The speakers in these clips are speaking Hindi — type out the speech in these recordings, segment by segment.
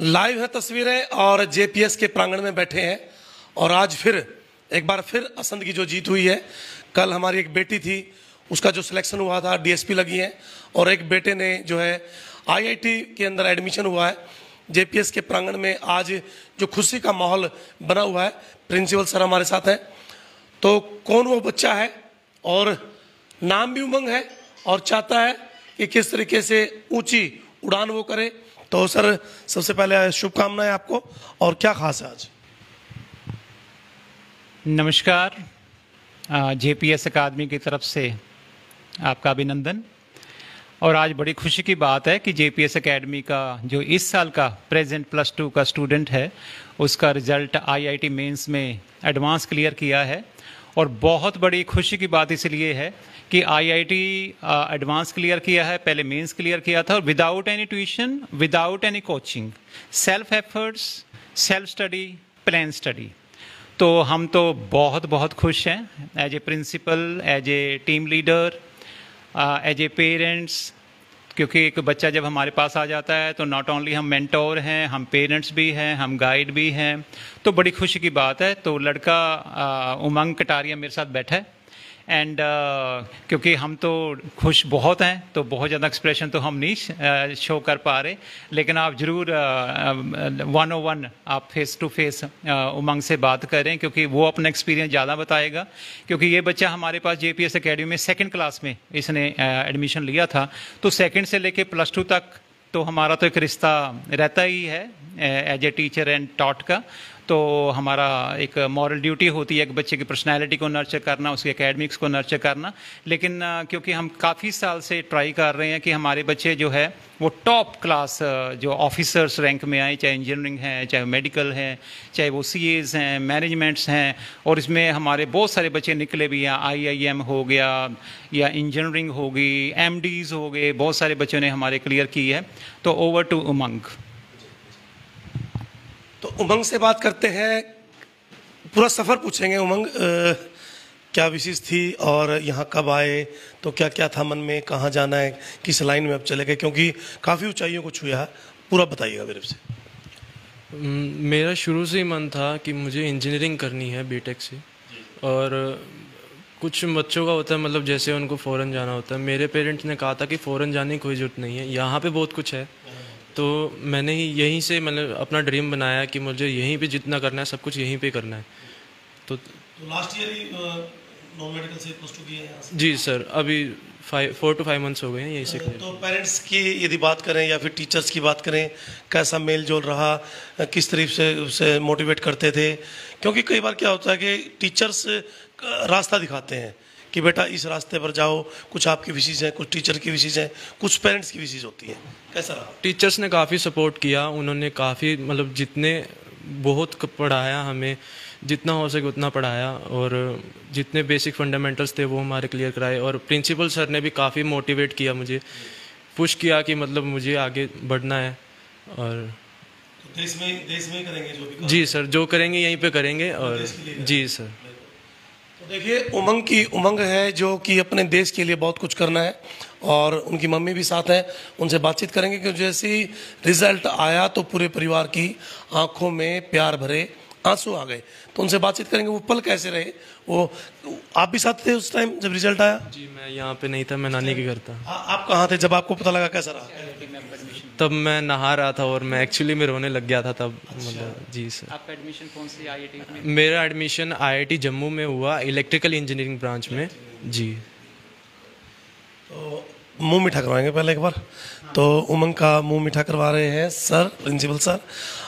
लाइव है तस्वीरें और जेपीएस के प्रांगण में बैठे हैं। और आज फिर, एक बार फिर असंत की जो जीत हुई है, कल हमारी एक बेटी थी, उसका जो सिलेक्शन हुआ था डीएसपी लगी है। और एक बेटे ने जो है आईआईटी के अंदर एडमिशन हुआ है। जेपीएस के प्रांगण में आज जो खुशी का माहौल बना हुआ है प्रिंसिपल सर हमारे साथ हैं। तो कौन वो बच्चा है? और नाम भी उमंग है और चाहता है कि किस तरीके से ऊँची उड़ान वो करे। तो सर, सबसे पहले शुभकामनाएँ आपको, और क्या खास है आज? नमस्कार। जेपीएस अकादमी की तरफ़ से आपका अभिनंदन। और आज बड़ी खुशी की बात है कि जेपीएस एकेडमी का जो इस साल का प्रेजेंट प्लस टू का स्टूडेंट है, उसका रिज़ल्ट आईआईटी मेंस में एडवांस क्लियर किया है। और बहुत बड़ी खुशी की बात इसलिए है कि आईआईटी एडवांस क्लियर किया है, पहले मेंस क्लियर किया था और without any tuition without any coaching self efforts self study plan study तो हम तो बहुत बहुत खुश हैं as a principal as a team leader as a parents क्योंकि एक बच्चा जब हमारे पास आ जाता है तो नॉट ओनली हम मेंटोर हैं, हम पेरेंट्स भी हैं, हम गाइड भी हैं। तो बड़ी खुशी की बात है तो लड़का उमंग कटारिया मेरे साथ बैठा है। एंड uh, क्योंकि हम तो खुश बहुत हैं तो बहुत ज़्यादा एक्सप्रेशन तो हम नहीं शो uh, कर पा रहे। लेकिन आप ज़रूर वन ओ वन आप फेस टू फेस उमंग से बात करें क्योंकि वो अपना एक्सपीरियंस ज़्यादा बताएगा। क्योंकि ये बच्चा हमारे पास जे पी एस अकेडमी में सेकेंड क्लास में इसने एडमिशन uh, लिया था। तो सेकेंड से लेके प्लस टू तक तो हमारा तो एक रिश्ता रहता ही है as a teacher and taught का। तो हमारा एक मॉरल ड्यूटी होती है एक बच्चे की पर्सनैलिटी को नर्चर करना, उसके एकेडमिक्स को नर्चर करना। लेकिन क्योंकि हम काफ़ी साल से ट्राई कर रहे हैं कि हमारे बच्चे जो है, वो टॉप क्लास जो ऑफिसर्स रैंक में आए, चाहे इंजीनियरिंग है, चाहे मेडिकल है, चाहे वो सी हैं मैनेजमेंट्स हैं, और इसमें हमारे बहुत सारे बच्चे निकले भी हैं आई हो गया, या इंजीनियरिंग होगी एम हो गए, बहुत सारे बच्चों ने हमारे क्लियर की है। तो ओवर टू उमंग। तो उमंग से बात करते हैं। पूरा सफ़र पूछेंगे उमंग आ, क्या विशेष थी और यहाँ कब आए? तो क्या क्या था मन में? कहाँ जाना है? किस लाइन में अब चले गए? क्योंकि काफ़ी ऊंचाइयों को है पूरा बताइएगा मेरे से। मेरा शुरू से ही मन था कि मुझे इंजीनियरिंग करनी है बीटेक से। और कुछ बच्चों का होता है मतलब जैसे उनको फ़ौरन जाना होता है। मेरे पेरेंट्स ने कहा था कि फ़ौरन जाने की कोई ज़रूरत नहीं है। यहाँ पे बहुत कुछ है। तो मैंने ही यहीं से मतलब अपना ड्रीम बनाया कि मुझे यहीं पे जितना करना है सब कुछ यहीं पे करना है। तो, तो लास्ट ईयर ही नॉन मेडिकल से प्लस टू किया जी सर अभी five four two five months हो गए हैं यहीं से। तो पेरेंट्स की यदि बात करें या फिर टीचर्स की बात करें कैसा मेल जोल रहा किस तरीके से उसे मोटिवेट करते थे? क्योंकि कई बार क्या होता है कि टीचर्स रास्ता दिखाते हैं। कि बेटा इस रास्ते पर जाओ कुछ आपकी विशेष हैं कुछ टीचर की विशेष हैं कुछ पेरेंट्स की विशेष होती है। कैसा रहा? टीचर्स ने काफ़ी सपोर्ट किया उन्होंने काफ़ी मतलब जितने बहुत पढ़ाया हमें जितना हो सके उतना पढ़ाया और जितने बेसिक फंडामेंटल्स थे वो हमारे क्लियर कराए और प्रिंसिपल सर ने भी काफ़ी मोटिवेट किया मुझे पुश किया कि मतलब मुझे आगे बढ़ना है और देश में देश में करेंगे जो भी जी सर जो करेंगे यहीं पे करेंगे और जी सर। तो देखिए उमंग की उमंग है जो कि अपने देश के लिए बहुत कुछ करना है और उनकी मम्मी भी साथ हैं उनसे बातचीत करेंगे कि जैसे ही रिज़ल्ट आया तो पूरे परिवार की आँखों में प्यार भरे आँसू आ गए। तो उनसे बातचीत करेंगे वो पल कैसे रहे? वो आप भी साथ थे उस टाइम जब रिज़ल्ट आया? जी मैं यहाँ पे नहीं था मैं नानी के घर था। आ, आप कहाँ थे? जब आपको पता लगा कैसा रहा? तब मैं नहा रहा था और मैं एक्चुअली में रोने लग गया था तब। अच्छा। मतलब जी सर। आपका एडमिशन कौन सी आईआईटी में? मेरा एडमिशन आईआईटी जम्मू में हुआ इलेक्ट्रिकल इंजीनियरिंग ब्रांच में। जी। तो मुँह मीठा करवाएँगे पहले एक बार। तो उमंग का मुँह मीठा करवा रहे हैं सर प्रिंसिपल सर।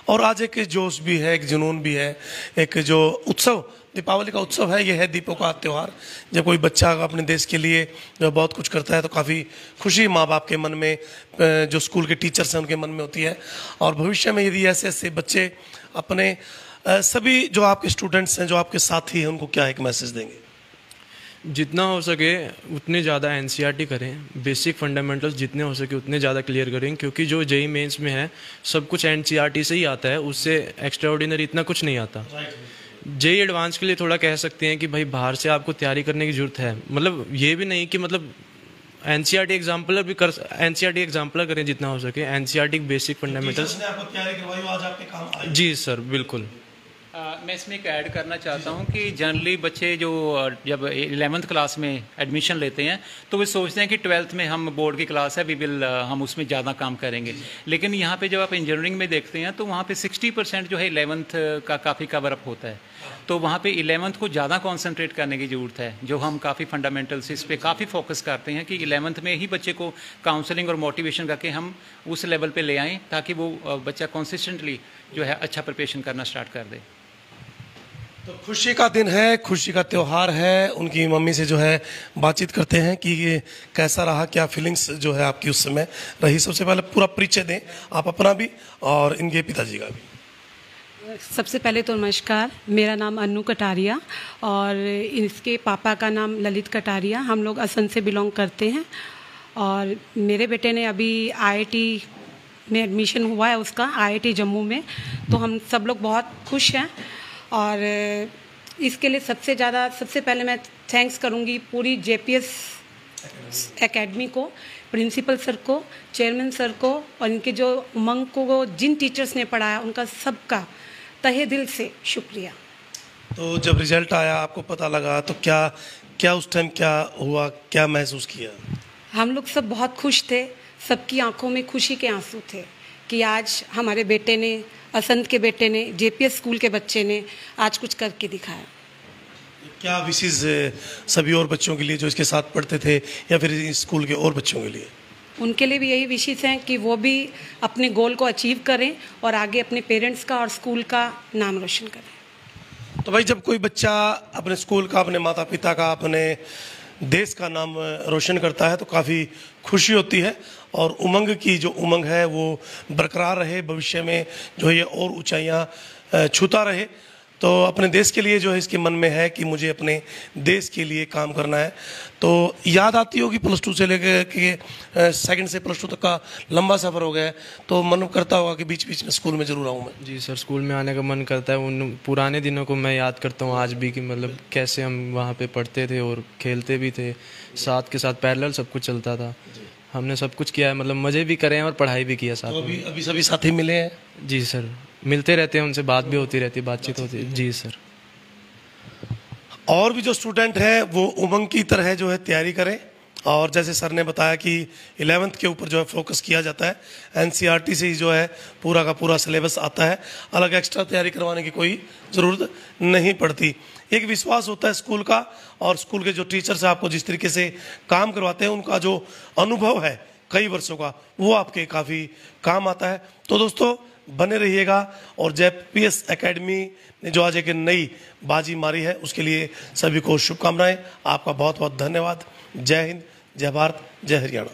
और आज एक जोश भी है एक जुनून भी है एक जो उत्सव दीपावली का उत्सव है यह है दीपों का त्यौहार। जब कोई बच्चा अपने देश के लिए जो बहुत कुछ करता है तो काफ़ी खुशी माँ बाप के मन में जो स्कूल के टीचर्स हैं उनके मन में होती है। और भविष्य में यदि ऐसे ऐसे बच्चे अपने सभी जो आपके स्टूडेंट्स हैं जो आपके साथी हैं उनको क्या एक मैसेज देंगे? जितना हो सके उतने ज़्यादा एन e करें। बेसिक फंडामेंटल्स जितने हो सके उतने ज़्यादा क्लियर करें क्योंकि जो जेई मेंस में है सब कुछ एन e से ही आता है उससे एक्स्ट्रा इतना कुछ नहीं आता। जेई एडवांस के लिए थोड़ा कह सकते हैं कि भाई बाहर से आपको तैयारी करने की ज़रूरत है। मतलब ये भी नहीं कि मतलब N C R T exemplar भी कर N C R T exemplar करें जितना हो सके। N C R T basic तैयारी करवाई वो आज आपके काम आई जी सर बिल्कुल। आ, मैं इसमें एक ऐड करना चाहता हूँ कि जनरली बच्चे जो जब इलेवेंथ क्लास में एडमिशन लेते हैं तो वे सोचते हैं कि ट्वेल्थ में हम बोर्ड की क्लास है वी विल हम उसमें ज़्यादा काम करेंगे। लेकिन यहाँ पे जब आप इंजीनियरिंग में देखते हैं तो वहाँ पे 60 परसेंट जो है इलेवेंथ का काफ़ी कवर अप होता है। तो वहाँ पे इलेवंथ को ज़्यादा कॉन्सेंट्रेट करने की ज़रूरत है, जो हम काफ़ी फंडामेंटल्स इस पर काफ़ी फोकस करते हैं कि इलेवंथ में ही बच्चे को काउंसलिंग और मोटिवेशन करके हम उस लेवल पे ले आएँ ताकि वो बच्चा कंसिस्टेंटली जो है अच्छा प्रिपरेशन करना स्टार्ट कर दे। तो खुशी का दिन है, खुशी का त्यौहार है, उनकी मम्मी से जो है बातचीत करते हैं कि कैसा रहा, क्या फीलिंग्स जो है आपकी उस समय रही। सबसे पहले पूरा परिचय दें, आप अपना भी और इनके पिताजी का भी। सबसे पहले तो नमस्कार, मेरा नाम अन्नू कटारिया और इसके पापा का नाम ललित कटारिया। हम लोग असम से बिलोंग करते हैं और मेरे बेटे ने अभी आईआईटी में एडमिशन हुआ है उसका, आईआईटी जम्मू में। तो हम सब लोग बहुत खुश हैं और इसके लिए सबसे ज़्यादा, सबसे पहले मैं थैंक्स करूँगी पूरी जेपीएस एकेडमी को प्रिंसिपल सर को चेयरमैन सर को और इनके जो उमंग को, जिन टीचर्स ने पढ़ाया, उनका सबका तहे दिल से शुक्रिया। तो जब रिज़ल्ट आया आपको पता लगा तो क्या क्या उस टाइम क्या हुआ क्या महसूस किया? हम लोग सब बहुत खुश थे सबकी आँखों में खुशी के आँसू थे कि आज हमारे बेटे ने असंत के बेटे ने जेपीएस स्कूल के बच्चे ने आज कुछ करके दिखाया। क्या विशेष सभी और बच्चों के लिए जो इसके साथ पढ़ते थे या फिर स्कूल के और बच्चों के लिए? उनके लिए भी यही विशेष हैं कि वो भी अपने गोल को अचीव करें और आगे अपने पेरेंट्स का और स्कूल का नाम रोशन करें। तो भाई, जब कोई बच्चा अपने स्कूल का, अपने माता पिता का, अपने देश का नाम रोशन करता है तो काफ़ी खुशी होती है और उमंग की जो उमंग है, वो बरकरार रहे, भविष्य में जो ये और ऊंचाइयाँ छूता रहे। तो अपने देश के लिए जो है इसके मन में है कि मुझे अपने देश के लिए काम करना है। तो याद आती होगी प्लस टू से लेकर के सेकंड से प्लस टू तक का लंबा सफ़र हो गया है। तो मन करता होगा कि बीच बीच में स्कूल में ज़रूर आऊँ मैं। जी सर स्कूल में आने का मन करता है। उन पुराने दिनों को मैं याद करता हूँ आज भी कि मतलब कैसे हम वहाँ पर पढ़ते थे और खेलते भी थे। साथ के साथ पैरेलल सब कुछ चलता था। हमने सब कुछ किया है। मतलब मज़े भी करे हैं और पढ़ाई भी किया साथ तो अभी अभी सभी साथी मिले हैं? जी सर मिलते रहते हैं, उनसे बात भी होती रहती है, बातचीत होती है। जी, सर। और भी जो स्टूडेंट हैं, वो उमंग की तरह जो है तैयारी करें। और जैसे सर ने बताया कि इलेवेंथ के ऊपर जो है फोकस किया जाता है एनसीईआरटी से ही जो है पूरा का पूरा सिलेबस आता है। अलग एक्स्ट्रा तैयारी करवाने की कोई ज़रूरत नहीं पड़ती। एक विश्वास होता है स्कूल का, और स्कूल के जो टीचर्स आपको जिस तरीके से काम करवाते हैं, उनका जो अनुभव है कई वर्षों का, वो आपके काफ़ी काम आता है। तो दोस्तों बने रहिएगा। और जेपीएस एकेडमी ने जो आज एक नई बाजी मारी है, उसके लिए सभी को शुभकामनाएँ। आपका बहुत बहुत धन्यवाद। जय हिंद, जय भारत, जय हरियाणा।